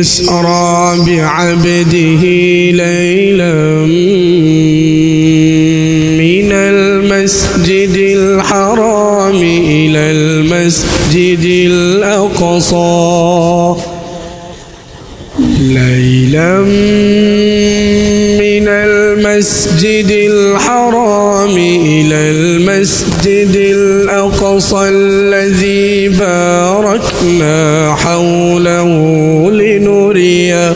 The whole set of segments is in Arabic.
أسرى بعبده ليلا من المسجد الحرام إلى المسجد الأقصى. ليلا من المسجد الحرام إلى المسجد الأقصى الذي باركنا حوله لنريه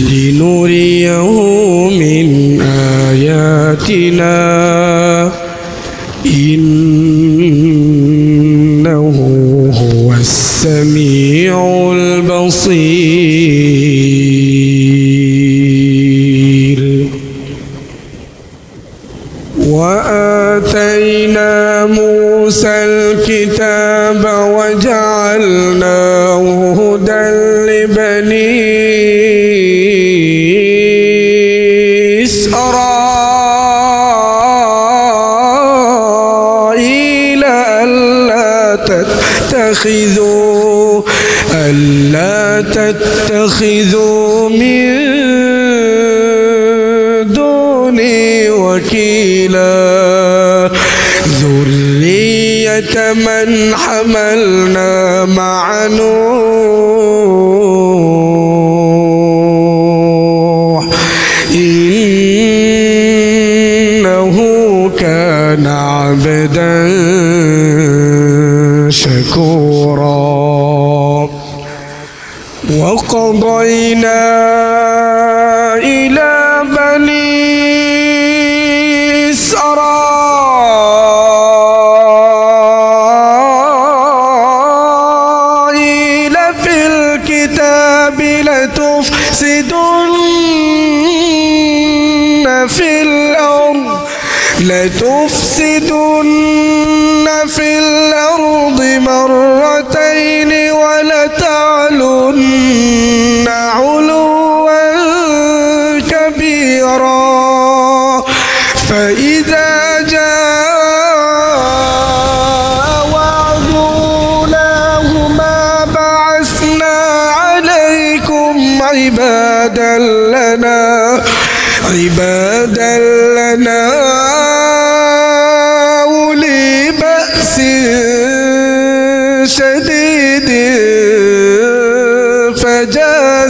لنريه من آياتنا. إنه هو السميع البصير. إسرائيل ألا تتخذوا ألا تتخذوا من دوني وكيلا ذرية من حملنا مع نوح لتفسدن في الأرض مرتين ولتعلن علوا كبيرا. فإذا جاء وعد بعثنا عليكم عبادا لنا عبادا لنا.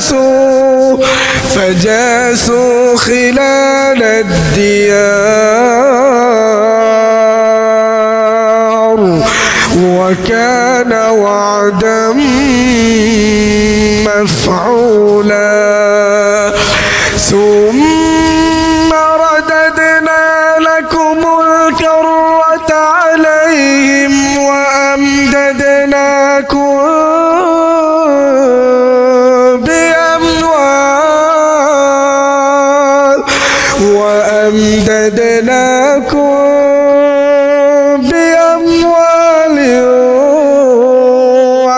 فجاسوا فجاسوا خلال الديار. وكان وعدا مفعولا. ثم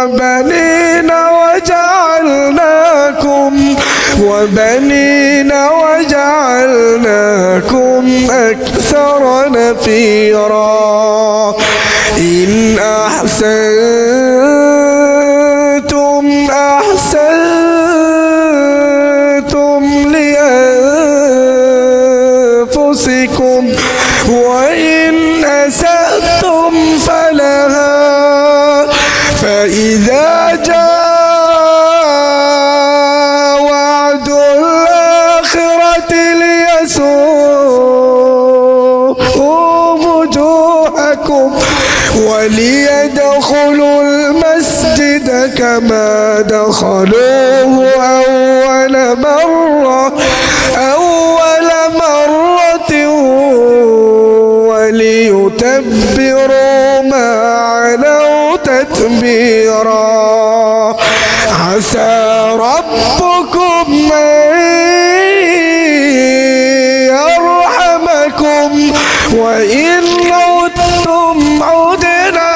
وبنين وجعلناكم وبنين وجعلناكم أكثر نفيرا. إن أحسنتم جاء وعد الآخرة ليسوءوا وجوهكم وليدخلوا المسجد كما دخلوه أول مرة أول ربكم أن يرحمكم وإن عدتم عدنا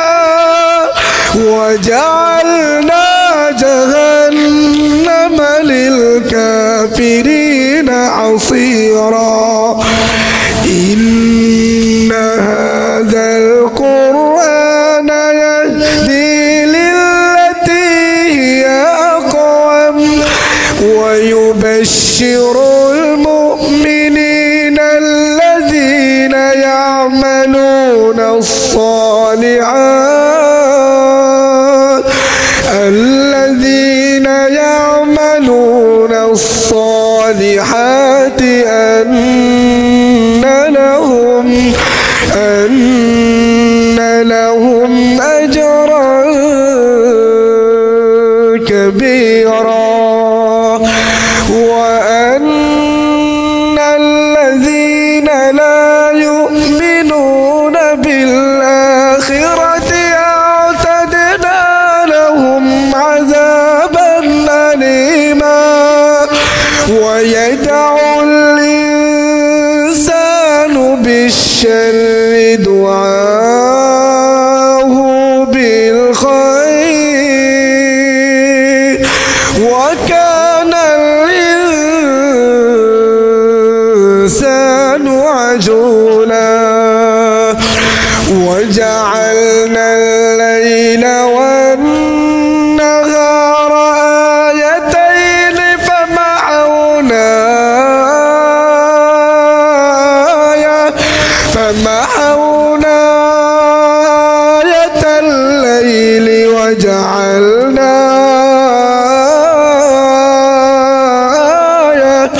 وجعلنا جهنم للكافرين عصيرا ويبشر المؤمنين الذين يعملون الصالحات الذين يعملون الصالحات أن بالشر دعاه بالخير. وكان الإنسان عجولا. وجعلنا فمحونا آية الليل وجعلنا آية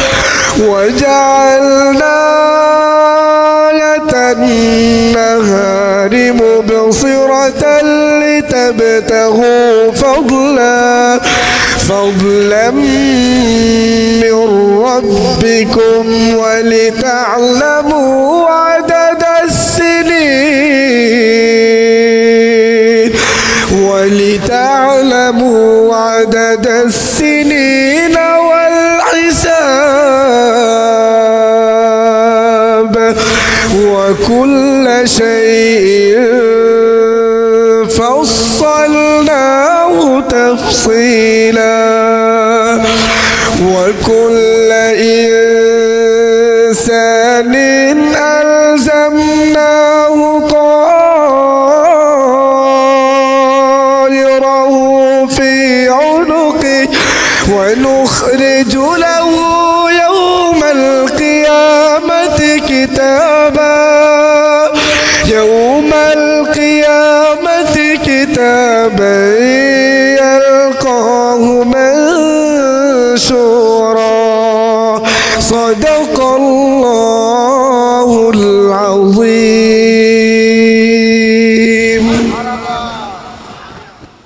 وجعلنا آية النهار مبصرة لتبتغوا فضلا فضلا من ربكم ولتعلموا عدد السنين والحساب وكل شيء فصلناه تفصيلا وكل إنسان